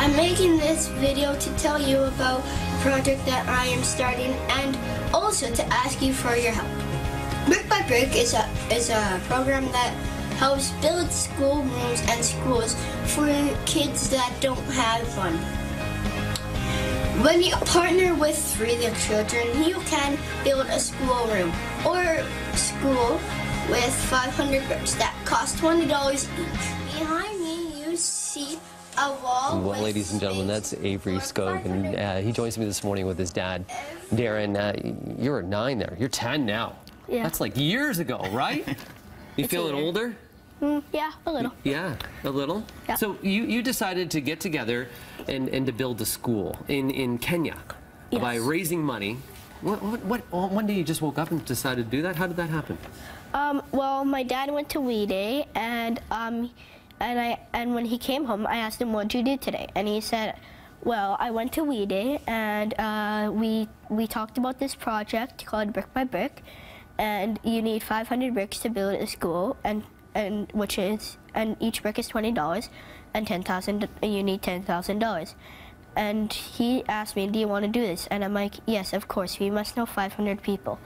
I'm making this video to tell you about a project that I am starting and also to ask you for your help. Brick by Brick is a, is a program that helps build schoolrooms and schools for kids that don't have one. When you partner with Free the Children, you can build a schoolroom or school with 500 bricks that cost $20 each. Behind me, you see. Well, ladies and gentlemen, that's Avery Skog, and uh, he joins me this morning with his dad, Darren. Uh, you're nine there. You're 10 now. Yeah. That's like years ago, right? You It's a feeling older? Mm, yeah, a little. Yeah, a little. Yeah. So you, you decided to get together and, and to build a school in, in Kenya by raising money. What, what, what, one day you just woke up and decided to do that? How did that happen? Um, well, my dad went to We Day, and um, and I and when he came home, I asked him, "What'd you do today?" And he said, "Well, I went to We Day, and uh, we we talked about this project called Brick by Brick, and you need 500 bricks to build a school, and and which is and each brick is twenty dollars, and ten thousand you need ten thousand dollars." And he asked me, "Do you want to do this?" And I'm like, "Yes, of course. We must know 500 people."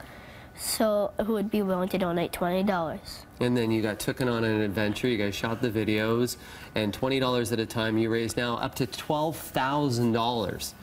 So who would be willing to donate twenty dollars? And then you got taken on an adventure. You guys shot the videos, and twenty dollars at a time. You raised now up to twelve thousand dollars.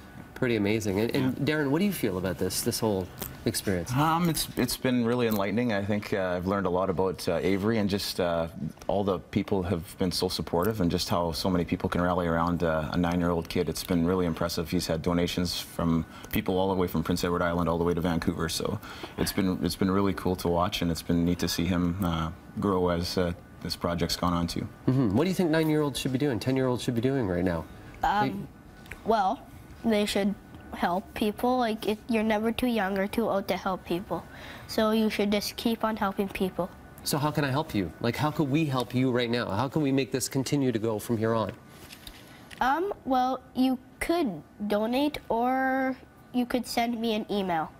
Pretty amazing. And, and Darren, what do you feel about this this whole experience? Um, it's it's been really enlightening. I think uh, I've learned a lot about uh, Avery and just uh, all the people have been so supportive and just how so many people can rally around uh, a nine-year-old kid. It's been really impressive. He's had donations from people all the way from Prince Edward Island all the way to Vancouver. So it's been it's been really cool to watch and it's been neat to see him uh, grow as uh, this project's gone on to. Hmm, What do you think nine-year-olds should be doing? Ten-year-olds should be doing right now? Um, Well, they should help people. Like it, you're never too young or too old to help people, so you should just keep on helping people. So how can I help you? Like, how can we help you right now? How can we make this continue to go from here on? Um, well, you could donate or you could send me an email.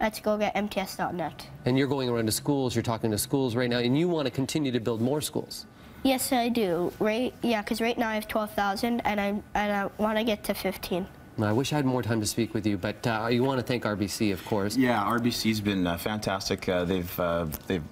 Let's go get MTS.net. And you're going around to schools. You're talking to schools right now, and you want to continue to build more schools. Yes, I do. Right? Yeah, because right now I have 12,000 and I and I want to get to 15. I wish I had more time to speak with you, but uh, you want to thank RBC, of course. Yeah, RBC's been uh, fantastic. Uh, they've uh, they've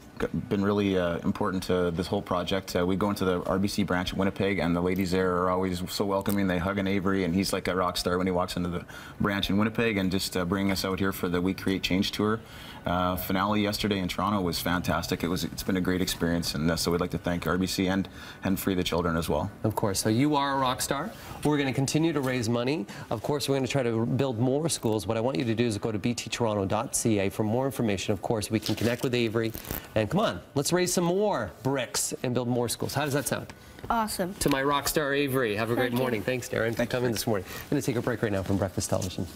been really uh, important to this whole project. Uh, we go into the RBC branch in Winnipeg, and the ladies there are always so welcoming. They hug an Avery, and he's like a rock star when he walks into the branch in Winnipeg, and just uh, bringing us out here for the We Create Change tour. Uh, finale yesterday in Toronto was fantastic. It was it's been a great experience, and uh, so we'd like to thank RBC and and Free the Children as well. Of course. So you are a rock star. We're going to continue to raise money. Of course, we're going to try to build more schools. What I want you to do is go to bttoronto.ca for more information. Of course, we can connect with Avery. And come on, let's raise some more bricks and build more schools. How does that sound? Awesome. To my rock star Avery, have a great Thank you. morning. Thanks, Darren, for Thank you. coming this morning. I'm going to take a break right now from Breakfast Television.